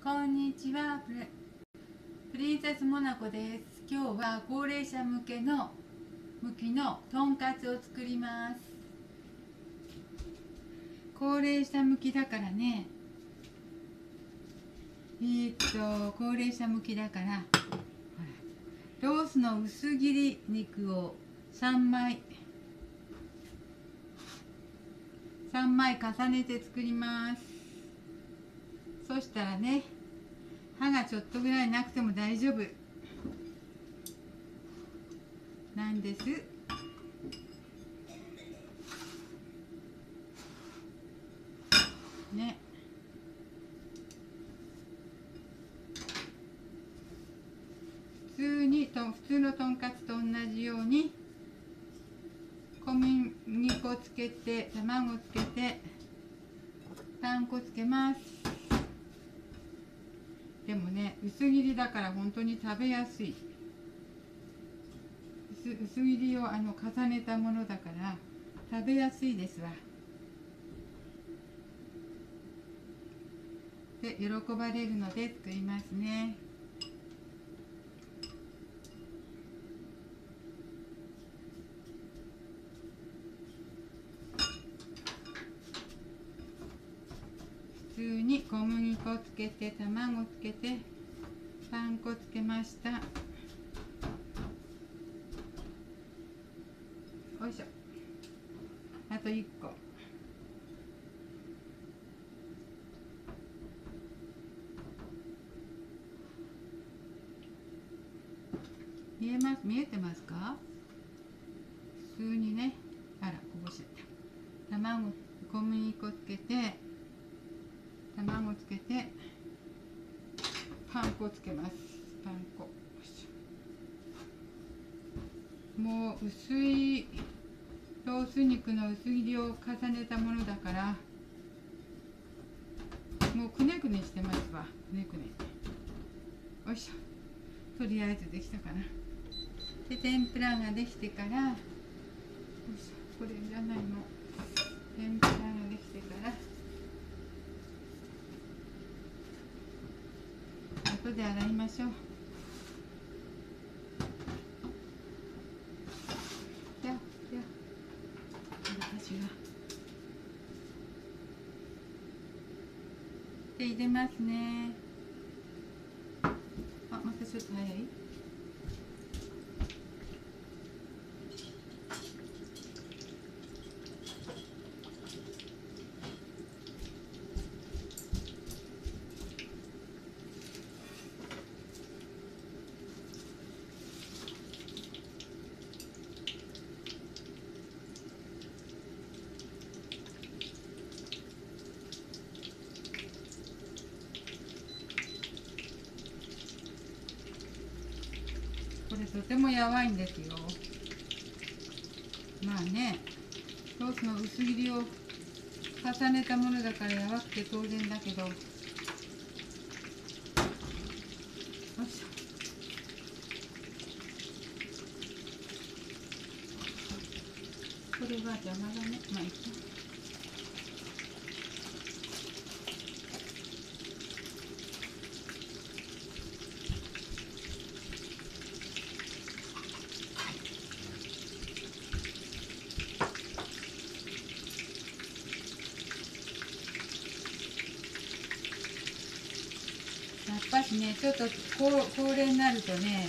こんにちは。ププリンセスモナコです。今日は高齢者向けの向きのとんかつを作ります。高齢者向きだからね。えー、っと高齢者向きだからロースの薄切り肉を3枚3枚重ねて作ります。そしたらね歯がちょっとぐらいなくても大丈夫。なんです。ね。普通にと普通のとんかつと同じように小麦粉つけて卵つけてパン粉つけます。でもね薄切りだから本当に食べやすい。薄切りをあの重ねたものだから食べやすいですわ。で喜ばれるので作りますね普通に小麦粉つけて卵つけてパン粉つけました。よいしょ。あと1個。見えます？見えてますか？普通にね。あらこぼしちゃった。卵小麦粉つけて。卵つけてパン粉つけます。パン粉。もう薄いロース肉の薄切りを重ねたものだからもうくねくねしてますわ。くねくね。よいしょ。とりあえずできたかな。で天ぷらができてからよいしょ。これいらないの。天ぷらができてから。後で洗いましょう。じゃあじゃあ私が。で入れますね。あまたちょっと早い？これとてもやばいんですよ。まあねソースの薄切りを重ねたものだからやばくて当然だけど。よいしょ。これは邪魔だね。まあいいか。やっぱしねちょっと高高齢になるとね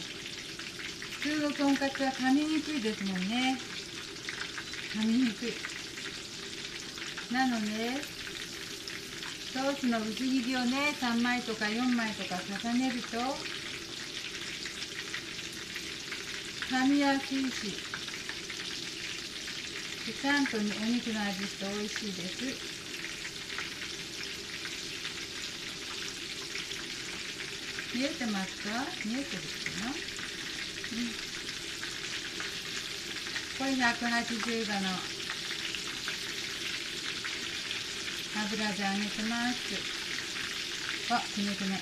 普通のとんかつは噛みにくいですもんね。噛みにくい。なのでソースの薄切りをね3枚とか4枚とか重ねると噛みやすいしちゃんとお肉の味して美味しいです。見えてますか？見えてるかな、うん、これ180度の油で揚げてます。あくねくね。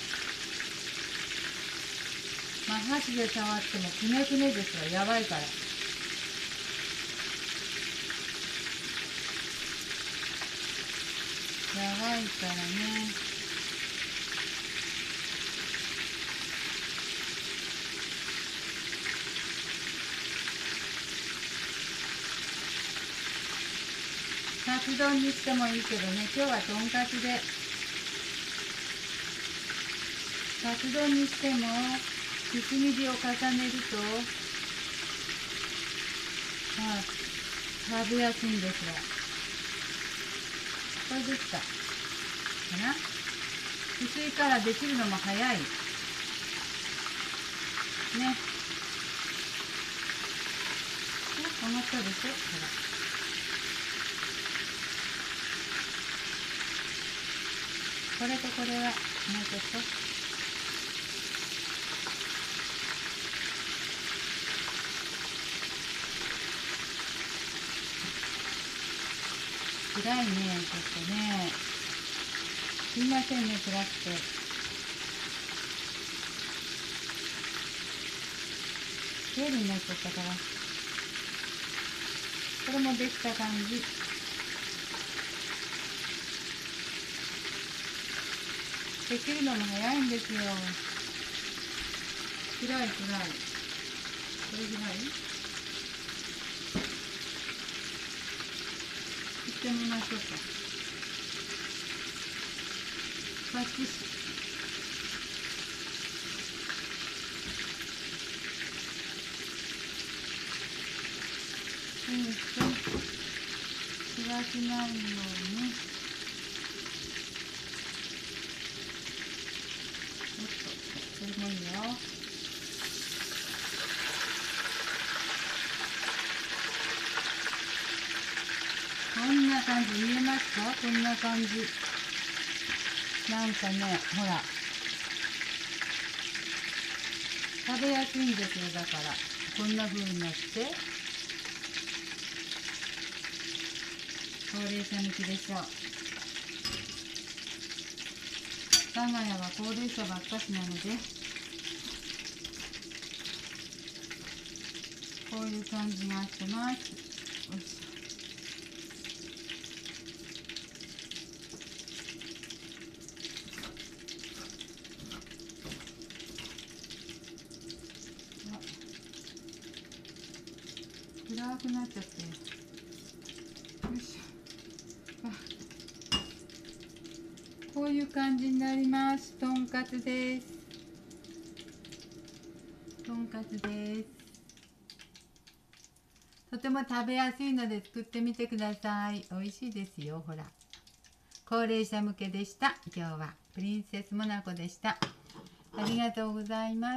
まあ箸で触ってもくねくねですわ。やばいから。やばいからね。カツ丼にしてもいいけどね。今日はとんかつで。カツ丼にしてもくすみ火を重ねるとまあ食べやすいんですがこれできた。かな？薄いからできるのも早い。ね。お思ったでしょ？ほら。これとこれはもうちょっと。暗いねちょっとね。すいませんね暗くて。夜になっちゃったから。これもできた感じ。できるのも早いんですよ。暗い暗い。これぐらい？行ってみましょうか。パチッうんと暗くないようにもいいよこんな感じ見えますか？こんな感じ。なんかねほら。食べやすいんですよだから。こんな風になって。高齢者向きでしょ。う我が家は高齢者ばっかしなので。こういう感じになってます。よいしょ暗くなっちゃって。よいしょ。こういう感じになります。とんかつです。とんかつです。とても食べやすいので作ってみてください。美味しいですよほら。高齢者向けでした。今日はプリンセスモナコでした。ありがとうございます。